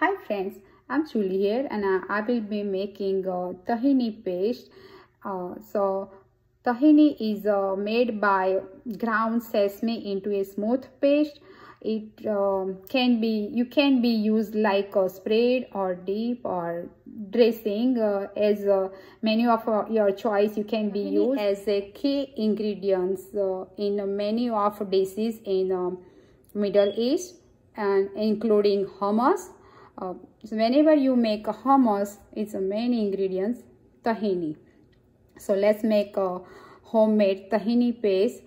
Hi friends, I'm Julie here and I, I will be making uh, tahini paste. Uh, so tahini is uh, made by ground sesame into a smooth paste. It um, can be, you can be used like a spread or dip or dressing uh, as uh, many of uh, your choice you can be used as a key ingredients uh, in many of dishes in um, Middle East and including hummus uh, so whenever you make a hummus it's a main ingredients tahini. So let's make a homemade tahini paste.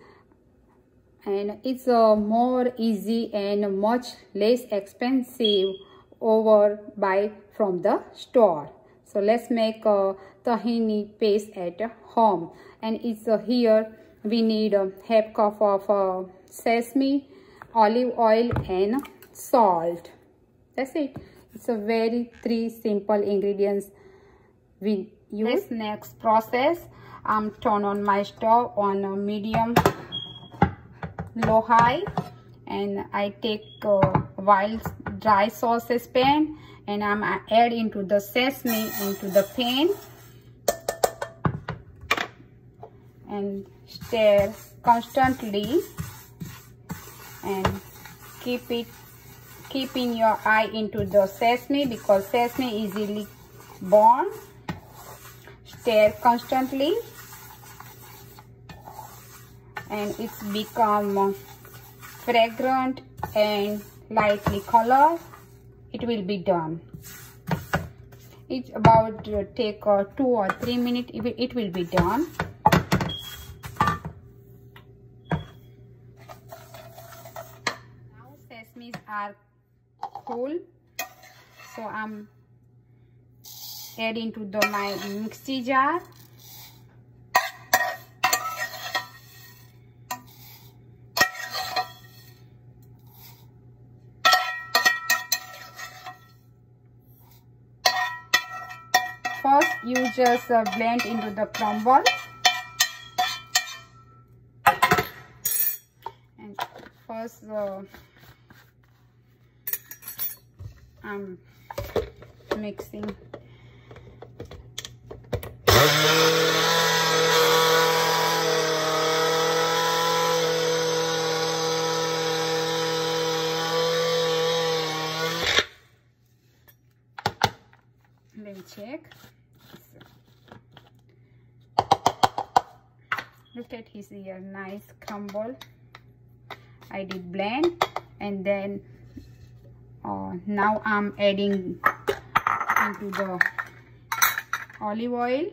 And it's uh, more easy and much less expensive over buy from the store. So let's make a tahini paste at home. And it's uh, here we need a half cup of uh, sesame olive oil and salt. That's it it's a very three simple ingredients we use. this next process i'm turn on my stove on a medium low high and i take uh, wild dry sauces pan and i'm add into the sesame into the pan and stir constantly and keep it keeping your eye into the sesame because sesame easily burn stir constantly. And it's become fragrant and lightly color. It will be done. It's about take uh, two or three minutes. It, it will be done. Now sesames are cool. So i'm adding to the my mixie jar. First you just uh, blend into the crumble and first uh, I'm mixing. Let me check. Look at his ear nice crumble. I did blend and then uh, now I'm adding into the olive oil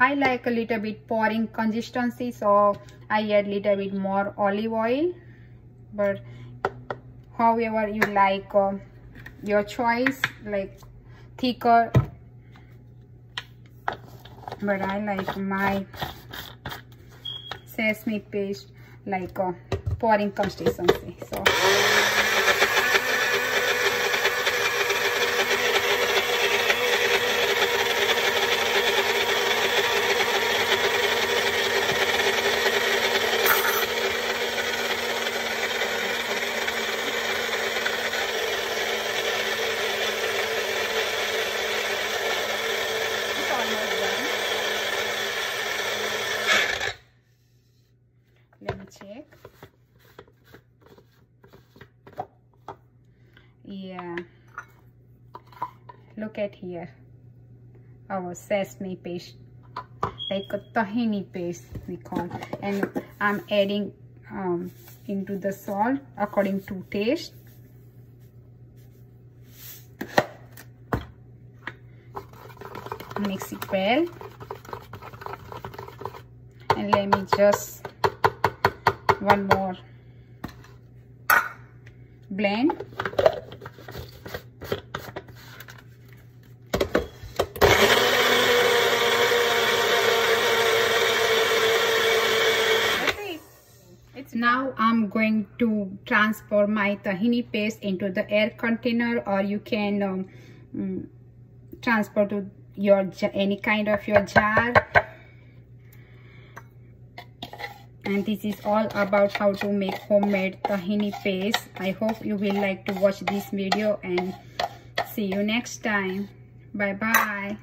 I like a little bit pouring consistency so I add little bit more olive oil. But however you like uh, your choice like thicker. But I like my sesame paste like uh, pouring consistency so check. Yeah. Look at here. Our sesame paste. Like a tahini paste we call. And I'm adding um, into the salt according to taste. mix it well and let me just one more. Blend. Now i'm going to transfer my tahini paste into the air container or you can um, mm, transfer to your any kind of your jar and this is all about how to make homemade tahini paste. I hope you will like to watch this video and see you next time. Bye bye